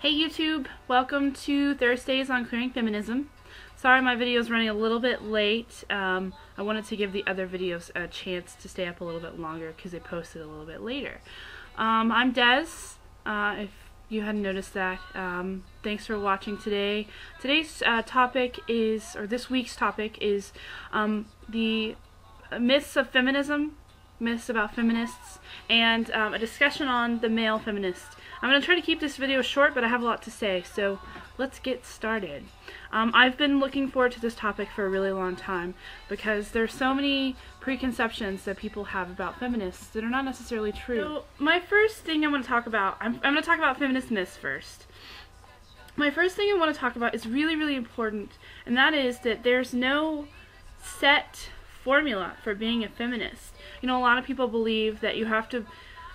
Hey YouTube, welcome to Thursdays on Queering Feminism. Sorry my video is running a little bit late. Um, I wanted to give the other videos a chance to stay up a little bit longer because they posted a little bit later. Um, I'm Des, uh, if you hadn't noticed that. Um, thanks for watching today. Today's uh, topic is, or this week's topic is um, the myths of feminism, myths about feminists, and um, a discussion on the male feminist. I'm going to try to keep this video short, but I have a lot to say, so let's get started. Um, I've been looking forward to this topic for a really long time because there's so many preconceptions that people have about feminists that are not necessarily true. So my first thing I want to talk about, I'm, I'm going to talk about feminist myths first. My first thing I want to talk about is really, really important, and that is that there's no set formula for being a feminist. You know, a lot of people believe that you have to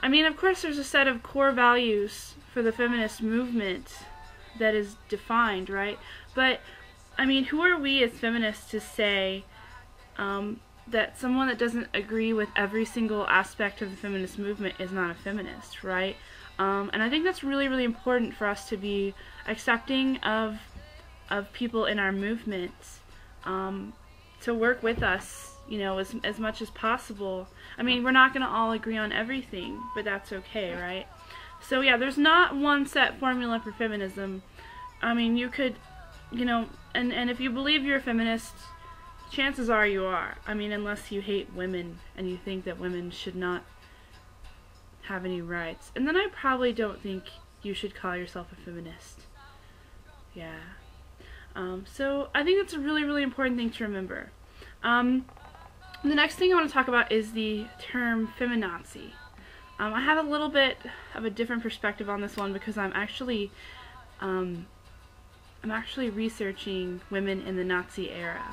I mean, of course, there's a set of core values for the feminist movement that is defined, right? But, I mean, who are we as feminists to say um, that someone that doesn't agree with every single aspect of the feminist movement is not a feminist, right? Um, and I think that's really, really important for us to be accepting of of people in our movement um, to work with us you know, as, as much as possible. I mean, we're not going to all agree on everything, but that's okay, right? So yeah, there's not one set formula for feminism. I mean, you could, you know, and, and if you believe you're a feminist, chances are you are. I mean, unless you hate women and you think that women should not have any rights. And then I probably don't think you should call yourself a feminist. Yeah. Um, so I think that's a really, really important thing to remember. Um, the next thing I want to talk about is the term feminazi. Um, I have a little bit of a different perspective on this one because I'm actually um, I'm actually researching women in the Nazi era.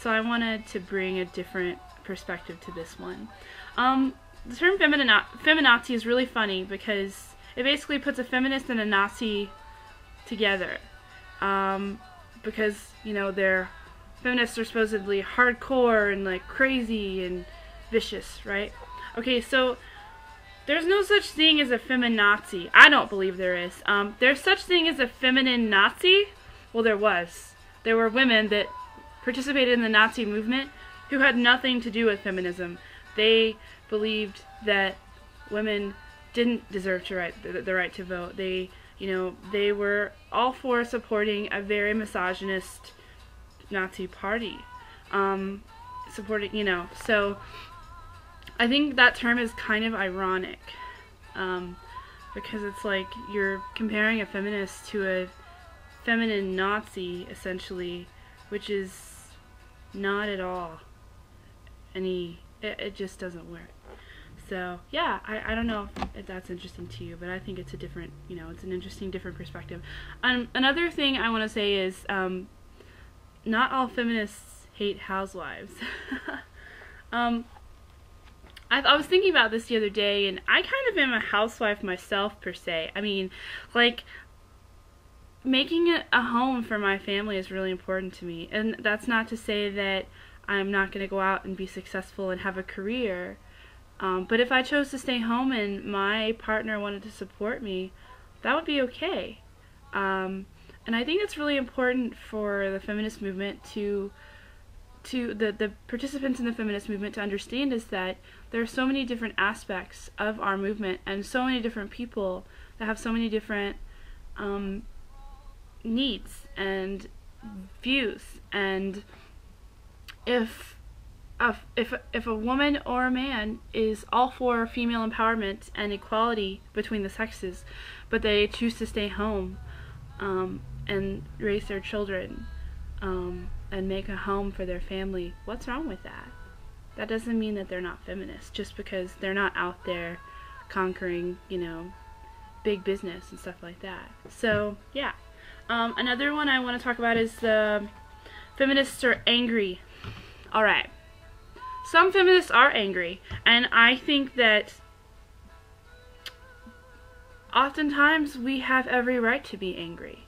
So I wanted to bring a different perspective to this one. Um, the term femina feminazi is really funny because it basically puts a feminist and a Nazi together. Um, because, you know, they're feminists are supposedly hardcore and like crazy and vicious, right? Okay, so there's no such thing as a feminazi. I don't believe there is. Um, there's such thing as a feminine Nazi. Well, there was. There were women that participated in the Nazi movement who had nothing to do with feminism. They believed that women didn't deserve to right, the, the right to vote. They, you know, they were all for supporting a very misogynist Nazi party. Um, supporting, you know, so I think that term is kind of ironic. Um, because it's like you're comparing a feminist to a feminine Nazi, essentially, which is not at all any, it, it just doesn't work. So, yeah, I, I don't know if that's interesting to you, but I think it's a different, you know, it's an interesting, different perspective. Um, another thing I want to say is, um, not all feminists hate housewives. um, I, I, was thinking about this the other day, and I kind of am a housewife myself, per se. I mean, like, making a, a home for my family is really important to me. And that's not to say that I'm not going to go out and be successful and have a career. Um, but if I chose to stay home and my partner wanted to support me, that would be okay. Um, and I think it's really important for the feminist movement to to the, the participants in the feminist movement to understand is that there are so many different aspects of our movement and so many different people that have so many different um, needs and views. And if a, if, if a woman or a man is all for female empowerment and equality between the sexes but they choose to stay home um, and raise their children um, and make a home for their family, what's wrong with that? That doesn't mean that they're not feminists just because they're not out there conquering, you know, big business and stuff like that. So, yeah. Um, another one I want to talk about is the feminists are angry. Alright. Some feminists are angry, and I think that oftentimes we have every right to be angry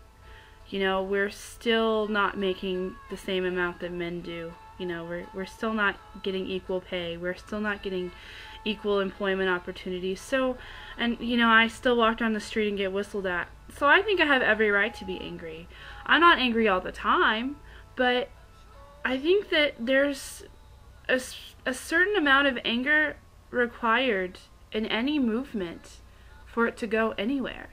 you know, we're still not making the same amount that men do. You know, we're, we're still not getting equal pay. We're still not getting equal employment opportunities. So, and you know, I still walk down the street and get whistled at. So I think I have every right to be angry. I'm not angry all the time, but I think that there's a, a certain amount of anger required in any movement for it to go anywhere.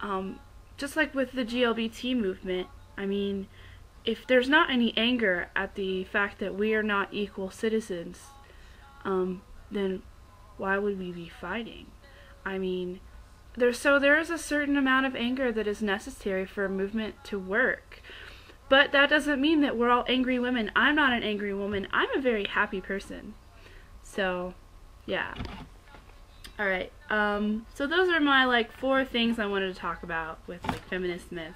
Um, just like with the GLBT movement, I mean, if there's not any anger at the fact that we are not equal citizens, um, then why would we be fighting? I mean, there's so there is a certain amount of anger that is necessary for a movement to work. But that doesn't mean that we're all angry women. I'm not an angry woman. I'm a very happy person. So, yeah. Alright, um, so those are my, like, four things I wanted to talk about with, like, feminist myths.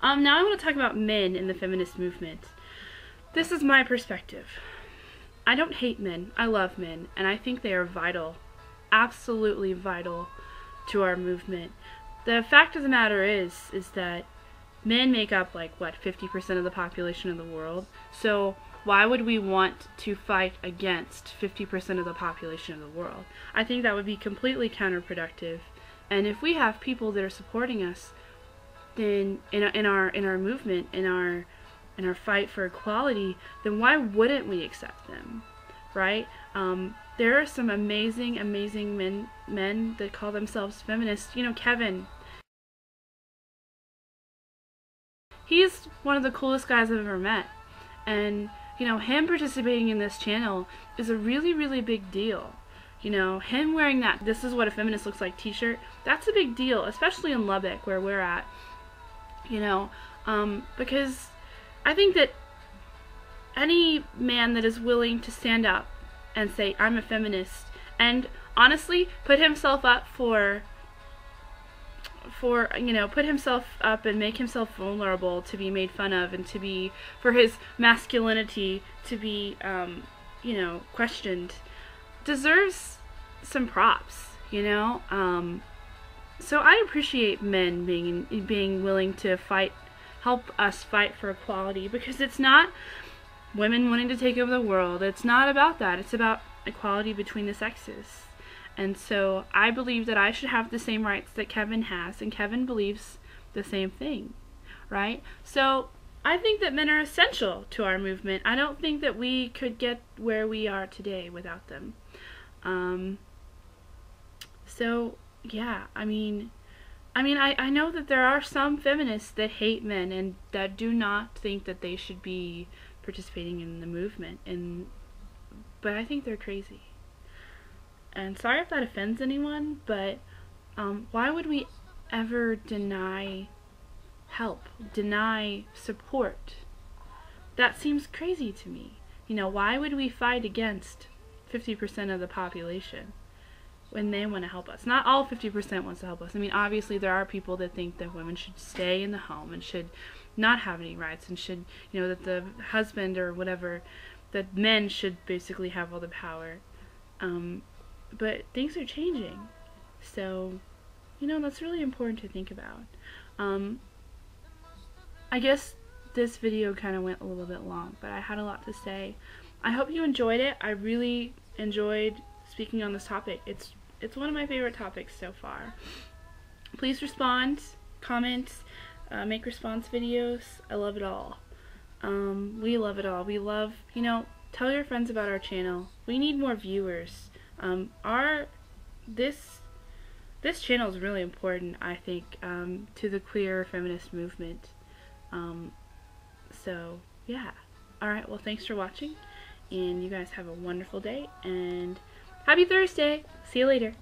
Um, now I want to talk about men in the feminist movement. This is my perspective. I don't hate men. I love men, and I think they are vital, absolutely vital to our movement. The fact of the matter is, is that men make up like what 50% of the population of the world. So why would we want to fight against 50% of the population of the world? I think that would be completely counterproductive. And if we have people that are supporting us, then in, in our in our movement, in our in our fight for equality, then why wouldn't we accept them, right? Um, there are some amazing, amazing men men that call themselves feminists. You know, Kevin. He's one of the coolest guys I've ever met, and you know, him participating in this channel is a really, really big deal. You know, him wearing that "This is what a feminist looks like" T-shirt, that's a big deal, especially in Lubbock where we're at. You know, um, because I think that any man that is willing to stand up and say, I'm a feminist, and honestly put himself up for for you know put himself up and make himself vulnerable to be made fun of and to be for his masculinity to be um, you know questioned deserves some props you know? Um, so I appreciate men being being willing to fight help us fight for equality because it's not women wanting to take over the world. It's not about that. It's about equality between the sexes and so I believe that I should have the same rights that Kevin has, and Kevin believes the same thing, right? So I think that men are essential to our movement. I don't think that we could get where we are today without them. Um, so yeah, I mean, I mean, I, I know that there are some feminists that hate men and that do not think that they should be participating in the movement, and but I think they're crazy. And sorry if that offends anyone, but um, why would we ever deny help, deny support? That seems crazy to me. You know, why would we fight against 50% of the population when they want to help us? Not all 50% wants to help us. I mean, obviously there are people that think that women should stay in the home and should not have any rights and should, you know, that the husband or whatever, that men should basically have all the power. Um, but things are changing. So, you know, that's really important to think about. Um, I guess this video kind of went a little bit long, but I had a lot to say. I hope you enjoyed it. I really enjoyed speaking on this topic. It's it's one of my favorite topics so far. Please respond, comment, uh, make response videos. I love it all. Um, we love it all. We love, you know, tell your friends about our channel. We need more viewers. Um, our this this channel is really important, I think, um, to the queer feminist movement. Um, so yeah. All right. Well, thanks for watching, and you guys have a wonderful day and happy Thursday. See you later.